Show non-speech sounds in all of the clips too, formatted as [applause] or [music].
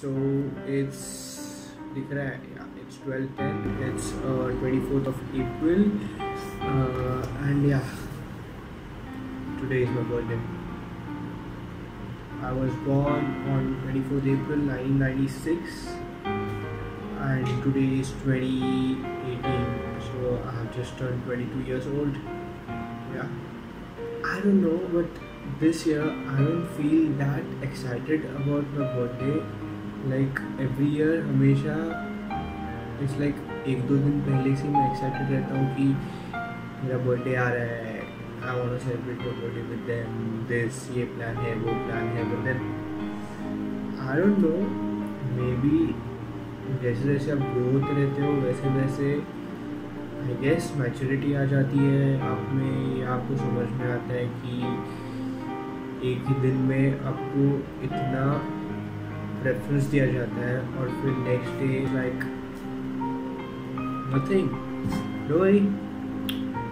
so it's दिख रहा है yeah, it's 12:10 it's uh, 24th of April uh, and yeah today is my birthday I was born on 24th April 1996 and today is 2018 so I have just turned 22 years old yeah I don't know but this year I don't feel that excited about my birthday Like every year हमेशा, it's like एक दो दिन पहले से मैं excited रहता हूँ कि मेरा बर्थडे आ रहा है। I want to celebrate my birthday with them this ये प्लान है, वो प्लान है but then I don't know maybe जैसे जैसे आप ग्रो होते रहते हो, वैसे वैसे आई गेस मैच्योरिटी आ जाती है। आप में, आपको समझ में आता है कि एक ही दिन में आपको इतना प्रेफरेंस दिया जाता है और फिर next day like nothing worry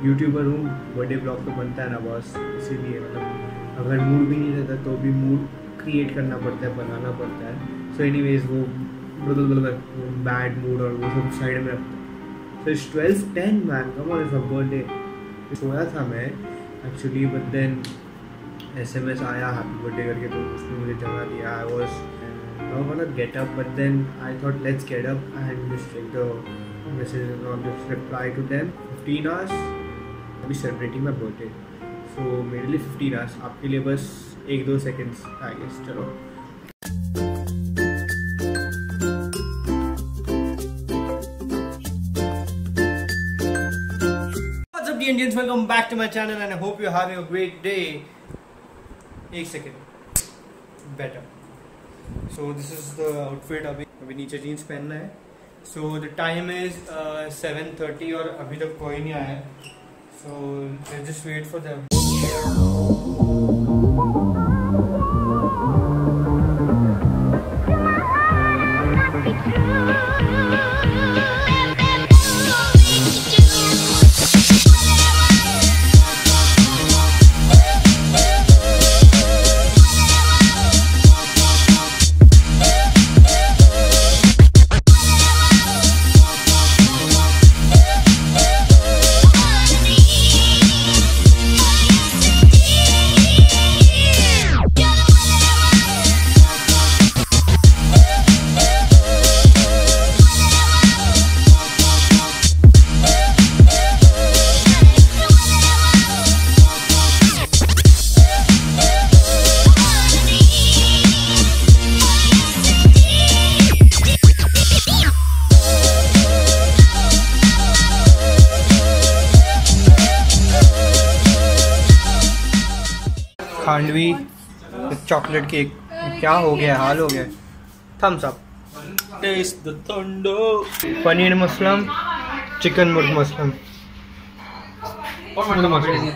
youtuber हूँ, बर्थडे ब्लॉग तो बनता है ना बॉस, इसीलिए मतलब अगर मूड भी नहीं रहता तो भी मूड क्रिएट करना पड़ता है, बनाना पड़ता है। सो एनी वेज वो बैड मूड और वो सब साइड में रखता है। So twelve ten man come on is birthday सोया था मैं actually but then S M S आया हैप्पी बर्थडे करके तो उसने मुझे जगा दिया I was not gonna get up but then I thought let's get up and just check the messages and just reply to them 15 hours I'll be celebrating my birthday so मेरे लिए 15 hours आपके लिए बस एक दो seconds I guess चलो What's up Indians welcome back to my channel and I hope you're having a great day एक second better So this is the outfit अभी अभी नीचे जीन्स पहनना है. So the time is seven thirty और अभी तक कोई नहीं आया so just wait for them khandvi chocolate cake क्या हो गया? हाल हो गया। Thumbs up taste the paneer musallam chicken murgh musallam. और मुर्ग musallam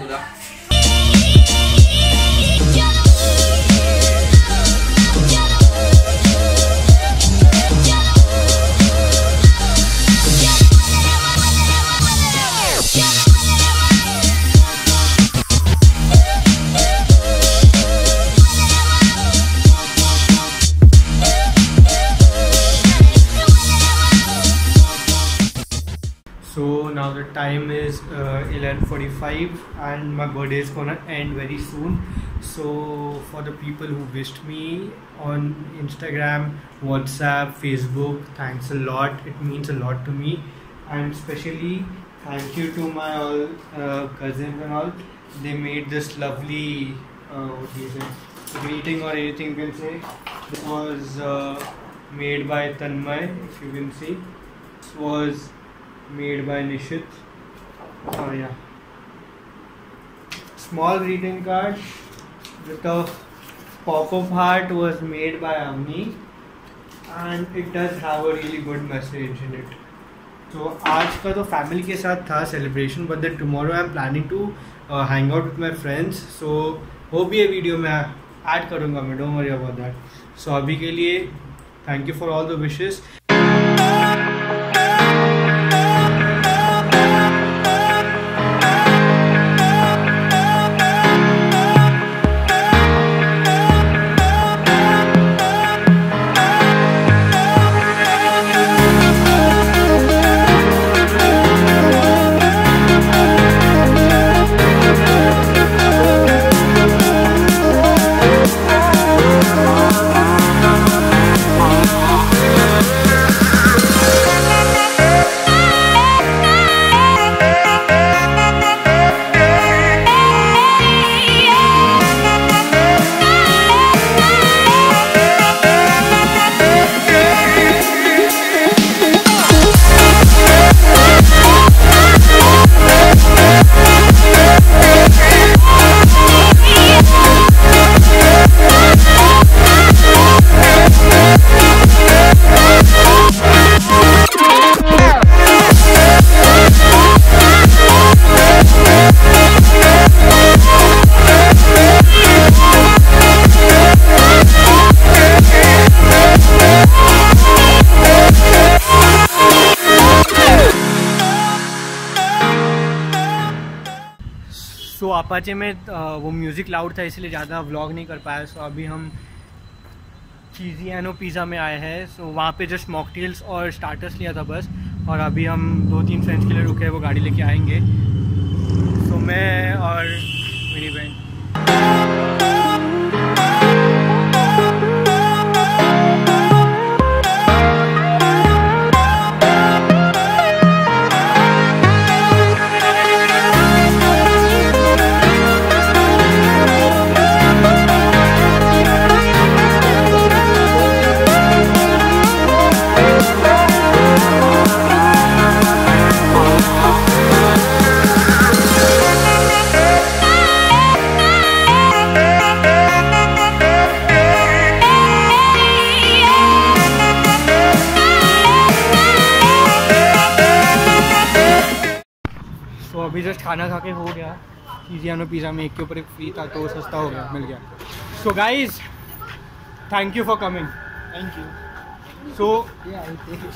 time is uh, 11:45 and my birthday is gonna end very soon. So for the people who wished me on Instagram, WhatsApp, Facebook, thanks a lot. It means a lot to me, and especially thank you to my all uh, cousins and all. They made this lovely uh, greeting or anything you can say. It was uh, made by Tanmay, if you can see. This was made by Nishit. Oh yeah. Small greeting card with a pop-up heart was made by Amni and it does have a really good message in it. तो आज का तो family के साथ था celebration but then tomorrow I am planning to hang out with my friends so hope ये video मैं add करूँगा मैं don't worry about that so अभी के लिए thank you for all the wishes Apache में वो म्यूज़िक लाउड था, इसलिए ज़्यादा व्लॉग नहीं कर पाया। सो अभी हम चीज़ी एनो पिज़्ज़ा में आए हैं। सो वहाँ पे जस्ट मॉकटेल्स और स्टार्टर्स लिया था बस। और अभी हम दो तीन फ्रेंड्स के लिए रुके हैं, वो गाड़ी लेके आएँगे। सो मैं और मेरी बहन। खाना खा के हो गया। इजियानो पिज़्ज़ा में एक के ऊपर एक फ्री था तो सस्ता हो गया मिल गया। So guys thank you for coming thank you so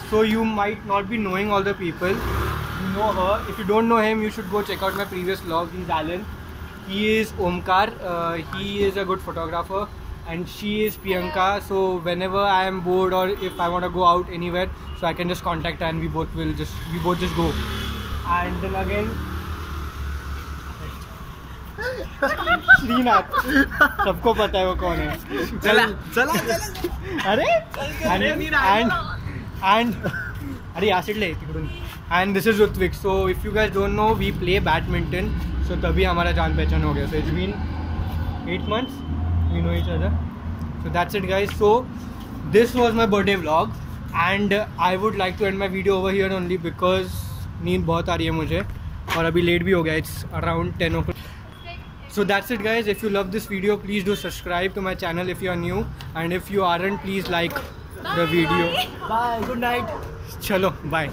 so you might not be knowing all the people know her if you don't know them you should go check out my previous log in दैलन he is Omkar he is a good photographer and she is Priyanka so whenever I am bored और if I want a go out anywhere so I can just contact and we both will just we both just go and again [laughs] Shrinath सबको पता है वो कौन है। चला। चला। अरे एंड एंड अरे सीट ले तिकडून। And this is Ritvik so if you guys don't know we play badminton so तभी हमारा जान पहचान हो गया। So it's been eight months we know each other so that's it guys so this was my birthday vlog and I would like to end my video over here only because नींद बहुत आ रही है मुझे। और अभी late भी हो गया। It's around ten o so that's it guys. If you love this video please do subscribe to my channel if you are new. And if you aren't please like bye. the video. Bye. Good night. Chalo. Bye